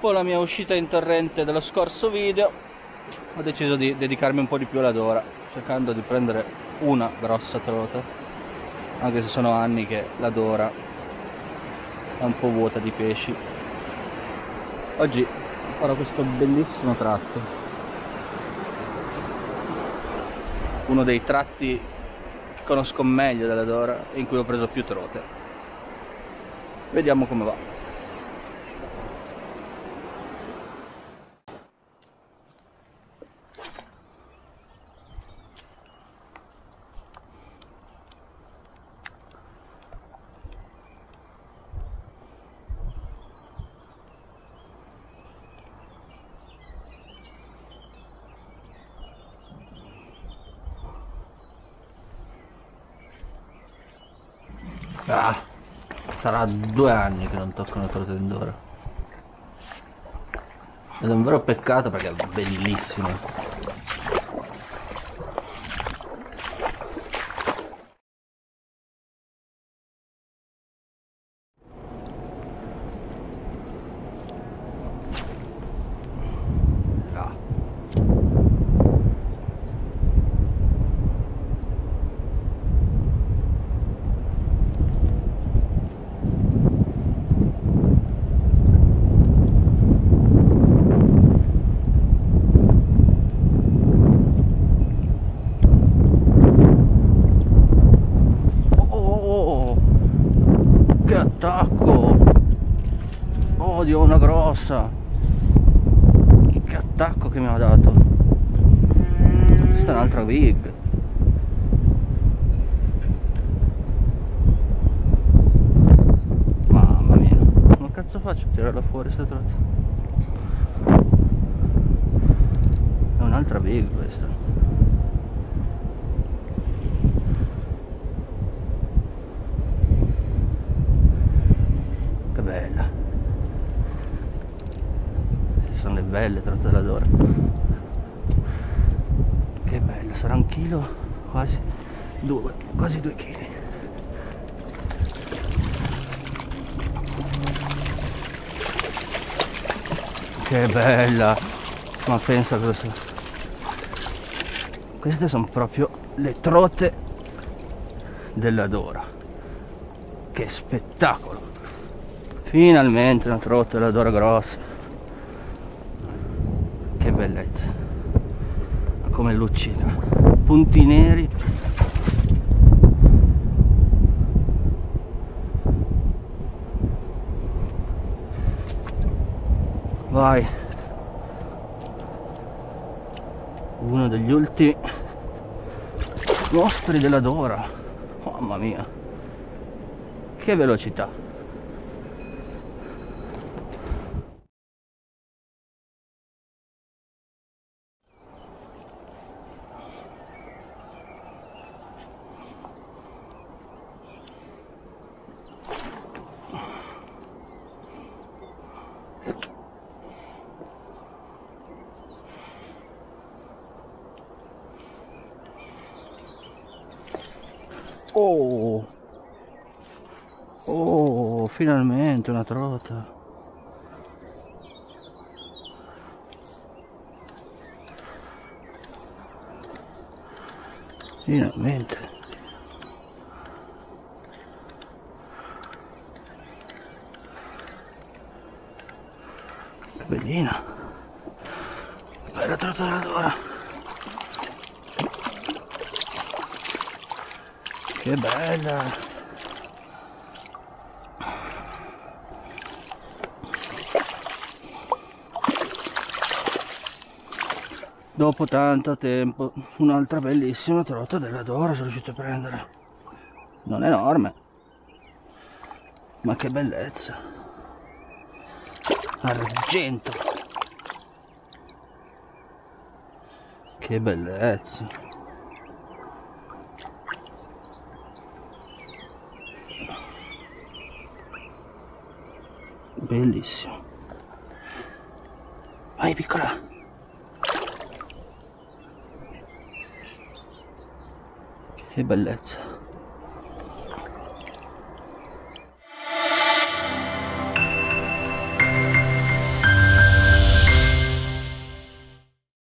dopo la mia uscita interrente dello scorso video ho deciso di dedicarmi un po' di più alla Dora cercando di prendere una grossa trota anche se sono anni che la Dora è un po' vuota di pesci. Oggi farò questo bellissimo tratto. Uno dei tratti che conosco meglio della Dora in cui ho preso più trote. Vediamo come va Ah, sarà due anni che non tocco una torta d'indora. Ed è un vero peccato perché è bellissimo. Odio una grossa. Che attacco che mi ha dato. Questa è un'altra big. Mamma mia. Come cazzo faccio a tirarla fuori sta trota? È un'altra big questa. Belle Dora che bello sarà un chilo quasi due quasi due chili. Che bella! Ma pensa cosa sono. Queste sono proprio le trote della Dora che spettacolo! Finalmente una trota della Dora grossa bellezza. Come luccica punti neri. Vai. Uno degli ultimi mostri della Dora mamma mia. Che velocità Oh! Oh, finalmente una trota. Finalmente. Bellina. Bella trota della Che bella! Dopo tanto tempo, un'altra bellissima trota della Dora sono riuscito a prendere. Non enorme, ma che bellezza! Argento! Che bellezza! bellissimo vai piccola che bellezza